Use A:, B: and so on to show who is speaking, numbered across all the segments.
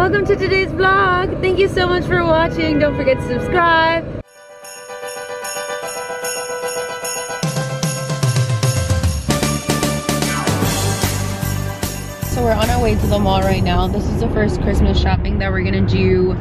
A: welcome to today's vlog. Thank you so much for watching. Don't forget to subscribe. So we're on our way to the mall right now. This is the first Christmas shopping that we're gonna do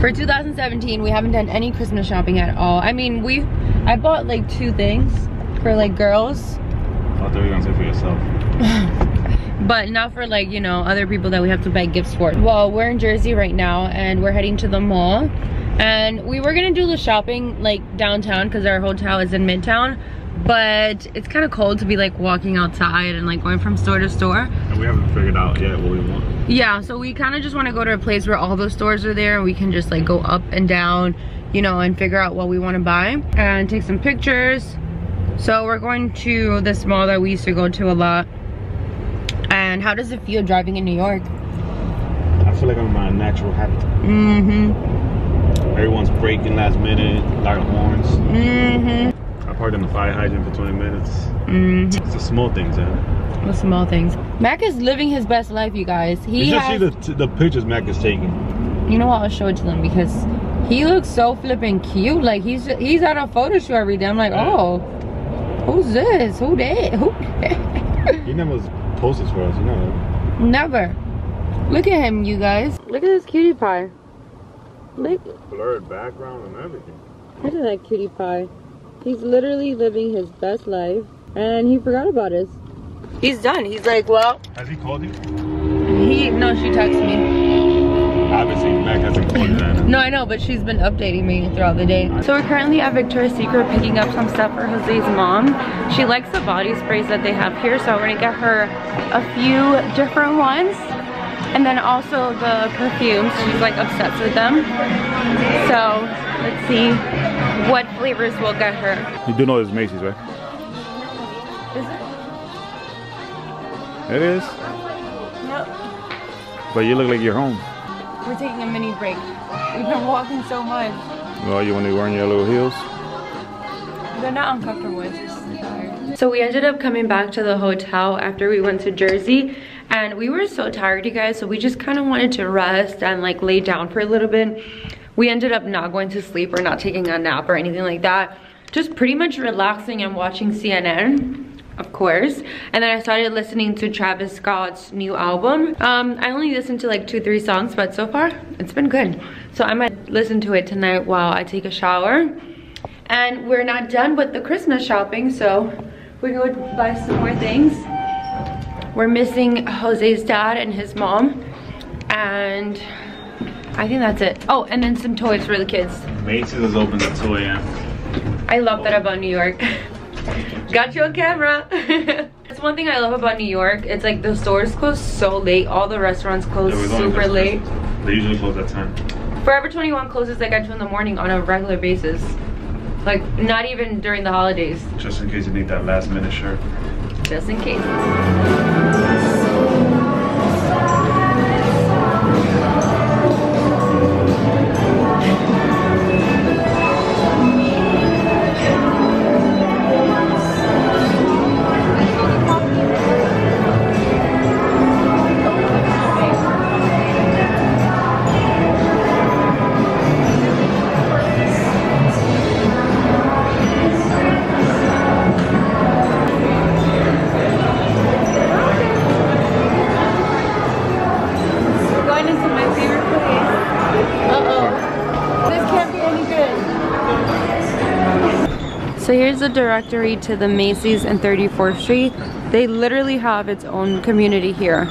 A: for 2017. We haven't done any Christmas shopping at all. I mean, we, I bought like two things for like girls.
B: Oh, I thought you were gonna say for yourself.
A: but not for like, you know, other people that we have to buy gifts for. Well, we're in Jersey right now and we're heading to the mall. And we were gonna do the shopping like downtown because our hotel is in Midtown but it's kind of cold to be like walking outside and like going from store to store
B: and we haven't figured out yet what we want
A: yeah so we kind of just want to go to a place where all those stores are there and we can just like go up and down you know and figure out what we want to buy and take some pictures so we're going to this mall that we used to go to a lot and how does it feel driving in new york
B: i feel like i'm in my natural habitat
A: mm-hmm
B: everyone's braking last minute a lot of horns
A: mm-hmm
B: I parked in the fire hydrant for 20 minutes.
A: Mm.
B: It's the small things, huh?
A: The small things. Mac is living his best life, you guys. He
B: you
A: has...
B: should see the, the pictures Mac is taking.
A: You know what? I'll show it to them because he looks so flipping cute. Like he's he's at a photo shoot every day. I'm like, oh, who's this? Who that? Who that?
B: he never posted for us, you know.
A: Never. Look at him, you guys. Look at this cutie pie. Look.
B: Blurred background and everything.
A: Look at that cutie pie. He's literally living his best life and he forgot about us. He's done. He's like, well.
B: Has he called you?
A: He, no, she texted me.
B: Obviously, Mac hasn't called you that.
A: No, I know, but she's been updating me throughout the day. So we're currently at Victoria's Secret picking up some stuff for Jose's mom. She likes the body sprays that they have here, so we're gonna get her a few different ones. And then also the perfumes, she's like obsessed with them. So let's see what flavors we'll get her.
B: You do know it's Macy's, right?
A: Is it?
B: It is?
A: Yep.
B: But you look like you're home.
A: We're taking a mini break. We've been walking so much.
B: Well, you want to wearing your little heels?
A: They're not uncomfortable, it's just tired. So we ended up coming back to the hotel after we went to Jersey and we were so tired you guys so we just kind of wanted to rest and like lay down for a little bit we ended up not going to sleep or not taking a nap or anything like that just pretty much relaxing and watching cnn of course and then i started listening to travis scott's new album um i only listened to like two three songs but so far it's been good so i might listen to it tonight while i take a shower and we're not done with the christmas shopping so we're gonna buy some more things we're missing jose's dad and his mom and I think that's it. Oh, and then some toys for the kids.
B: Macy's is open at 2 a.m.
A: I love that about New York. Got you on camera. That's one thing I love about New York. It's like the stores close so late. All the restaurants close yeah, super late.
B: They usually close at 10.
A: Forever 21 closes like at 2 in the morning on a regular basis. Like not even during the holidays.
B: Just in case you need that last minute shirt.
A: Just in case. Here's the directory to the Macy's and 34th Street. They literally have its own community here.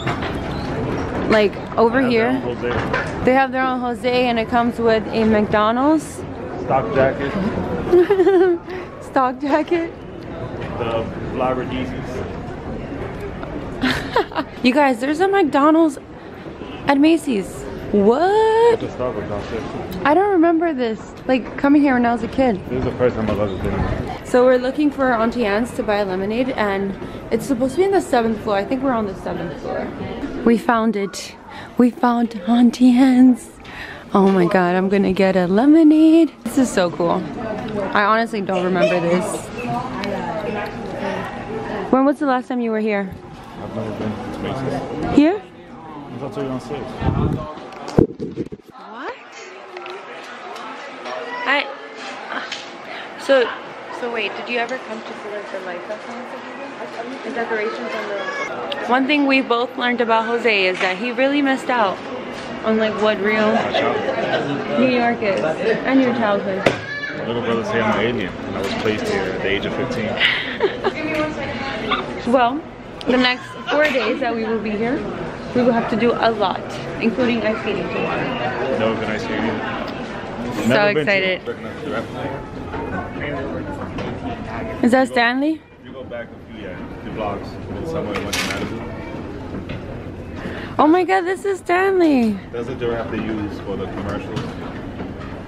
A: Like over here, they have their own Jose and it comes with a McDonald's.
B: Stock jacket.
A: Stock jacket.
B: The Yeezys.
A: you guys, there's a McDonald's at Macy's. What? I don't remember this. Like coming here when I was a kid.
B: This is the first time I've ever been.
A: So we're looking for Auntie Anne's to buy lemonade and it's supposed to be in the seventh floor. I think we're on the seventh floor. We found it. We found Auntie Anne's. Oh my god, I'm gonna get a lemonade. This is so cool. I honestly don't remember this. When was the last time you were here?
B: I've never been.
A: Here?
B: I'll tell you on stage.
A: What? I. So, so wait. Did you ever come to see like the lights outside? The decorations on the. One thing we both learned about Jose is that he really missed out on like what real New York is and your childhood.
B: My little brother say I'm an alien, and I was placed here at the age of 15.
A: Well, the next four days that we will be here, we will have to do a lot, including ice skating tomorrow.
B: Never been ice skating.
A: So
B: Never to-
A: excited. Is that Stanley?
B: You go back a few, yeah, few blocks in West Malibu.
A: Oh my god, this is Stanley.
B: That's the giraffe they use for the commercials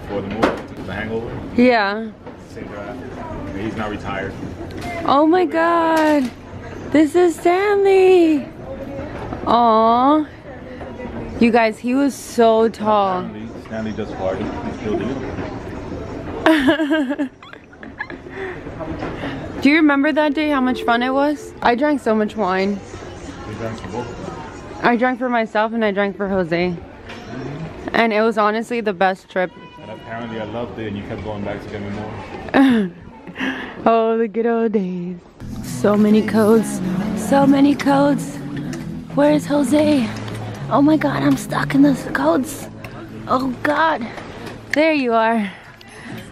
B: for the movie, The Hangover.
A: Yeah.
B: Same giraffe. He's now retired.
A: Oh my god. This is Stanley. Aw. You guys, he was so tall.
B: Stanley, Stanley just farted. Still doing it.
A: Do you remember that day how much fun it was? I drank so much wine.
B: Drank.
A: I drank for myself and I drank for Jose. And it was honestly the best trip.
B: And apparently I loved it and you kept going back to get me more.
A: Oh, the good old days. So many codes. So many codes. Where's Jose? Oh my god, I'm stuck in those codes. Oh god. There you are.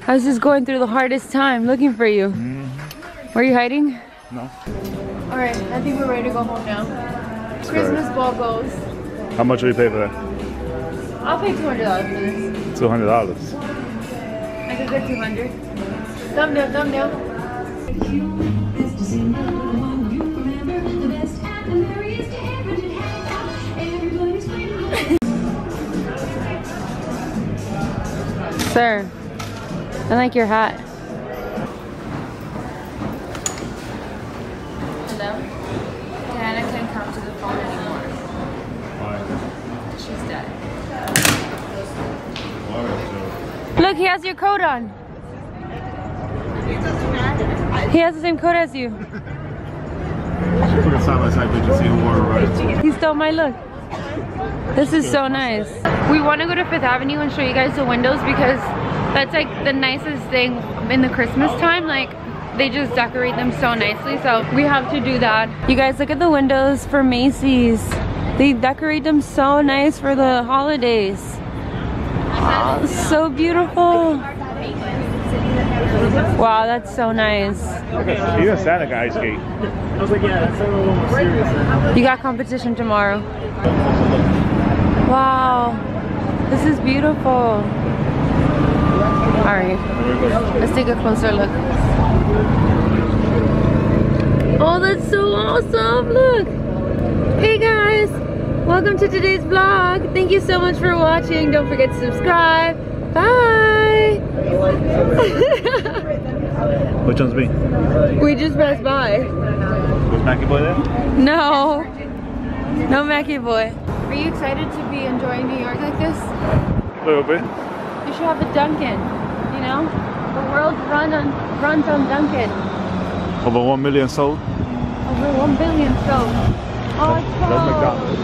A: I was just going through the hardest time looking for you. Mm-hmm. Were you hiding?
B: No.
A: Alright, I think we're ready to go home now. Christmas ball goes.
B: How much do you pay for that?
A: I'll pay $200 for this.
B: Two hundred dollars.
A: Like a good 200 Thumbnail, thumbnail. Sir, I like your hat. Hello? Diana can't come to the phone anymore. She's dead. Look, he has your coat on. He has the same coat as you.
B: Put it side by side picture, see who wore it right.
A: He stole my look. This is so nice. We want to go to Fifth Avenue and show you guys the windows because that's like the nicest thing in the Christmas time. Like they just decorate them so nicely. So we have to do that. You guys look at the windows for Macy's. They decorate them so nice for the holidays. Oh, so beautiful. Wow, that's so nice.
B: Even Santa got ice skate.
C: I was like, yeah, that's a little more serious.
A: You got competition tomorrow. Wow, this is beautiful. All right, let's take a closer look. Oh, that's so awesome, look. Hey guys, welcome to today's vlog. Thank you so much for watching. Don't forget to subscribe. Bye.
B: Which one's me?
A: we just passed by.
B: Was Mackie Boy there?
A: No. No Mackie boy. Are you excited to be enjoying New York like this?
B: A little bit.
A: You should have a Dunkin', you know? The world run on runs on Dunkin'.
B: Over one million sold.
A: Over one billion sold. Oh, oh it's oh
B: That's
A: cold.
B: McDonald's.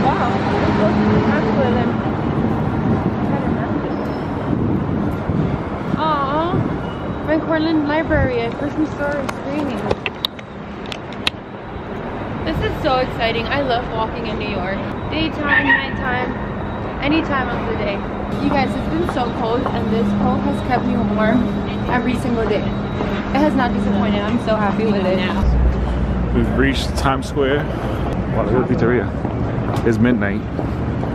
A: Wow. To the Maxwell then. Aw. My Cortland Library, a Christmas story screening. This is so exciting. I love walking in New York. Daytime, nighttime, any time of the day. You guys, it's been so cold and this coat has kept me warm every single day. It has not disappointed. I'm so happy with it. Now.
B: We've reached Times Square. Wow, look at pizzeria. It's midnight.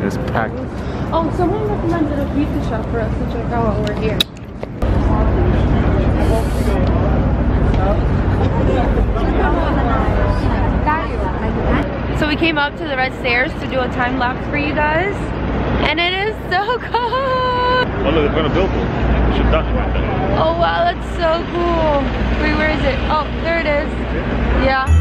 B: It's packed.
A: Oh, someone recommended a pizza shop for us to check out while we're here. So we came up to the red stairs to do a time lapse for you guys. And it is so cold.
B: Oh, look, they're gonna build it. Should right there.
A: Oh wow, that's so cool. Wait, where is it? Oh, there it is. Yeah.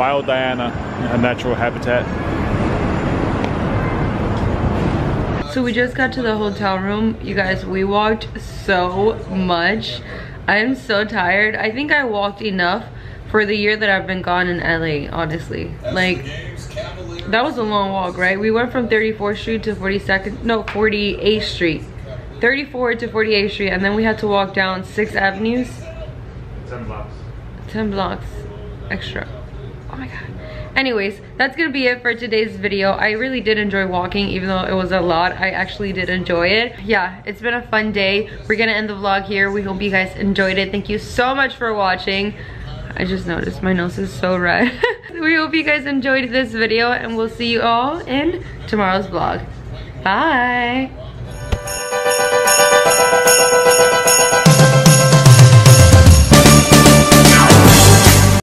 B: Show Diana her natural habitat.
A: So we just got to the hotel room. You guys, we walked so much. I am so tired. I think I walked enough for the year that I've been gone in LA, honestly. Like, that was a long walk, right? We went from 34th Street to 42nd, no, 48th Street. 34 to 48th Street, and then we had to walk down six avenues.
B: 10 blocks.
A: 10 blocks extra my god. Anyways, that's gonna be it for today's video. I really did enjoy walking, even though it was a lot. I actually did enjoy it. Yeah, it's been a fun day. We're gonna end the vlog here. We hope you guys enjoyed it. Thank you so much for watching. I just noticed my nose is so red. we hope you guys enjoyed this video and we'll see you all in tomorrow's vlog. Bye!